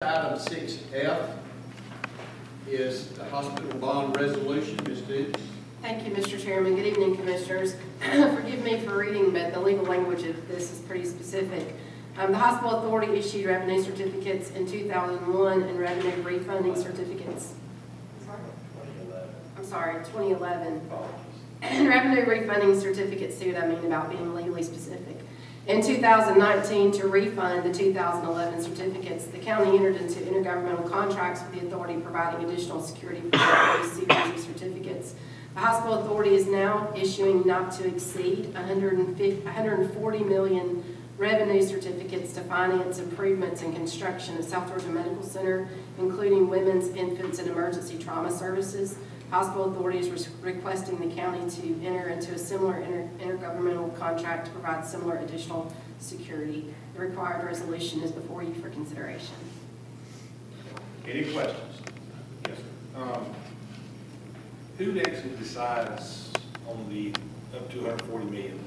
Item six F is the hospital bond resolution, Ms. Dukes. Thank you, Mr. Chairman. Good evening, Commissioners. Forgive me for reading, but the legal language of this is pretty specific. Um, The hospital authority issued revenue certificates in 2001 and revenue refunding certificates, I'm sorry, 2011. And revenue refunding certificates, see what I mean about being legally specific. In 2019, to refund the 2011 certificates, the county entered into intergovernmental contracts with the authority providing additional security for certificates. The hospital authority is now issuing not to exceed 140 million revenue certificates to finance improvements and construction of South Georgia Medical Center, including women's, infants, and emergency trauma services. Hospital Authority is res- requesting the county to enter into a similar inter- intergovernmental contract to provide similar additional security. The required resolution is before you for consideration. Any questions? Yes, sir. Um, Who actually decides on the up to 140 million?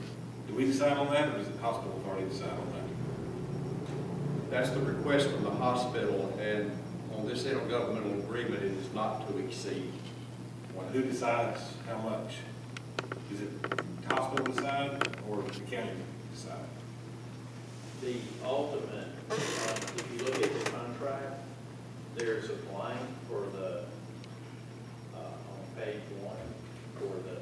Do we decide on that, or does the hospital authority decide on that? That's the request from the hospital, and on this intergovernmental agreement, it is not to exceed. Well, Who decides how much? Is it the hospital decide, or the county decide? The ultimate, um, if you look at the contract, there's a blank for the, uh, on page one, for the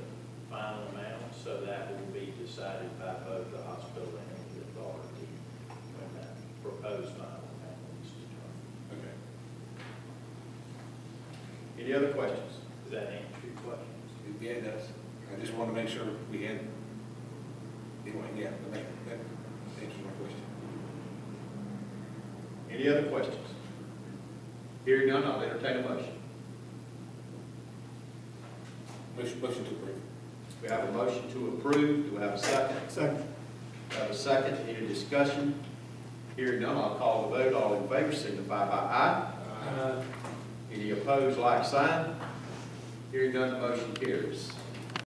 final amount, so that will be decided by both the hospital and the authority when that proposed final amount is determined. Okay. Any other questions? Does that answer your questions? Yeah, it does. I just wanted to make sure we had, anyway, yeah, that, that answers my question. Any other questions? Hearing none, I'll entertain a motion. Motion, motion to approve. We have a motion to approve. Do we have a second? Second. We have a second. Any discussion? Hearing none, I'll call the vote. All in favor signify by aye. aye. Any opposed, like sign? Hearing none, the motion carries.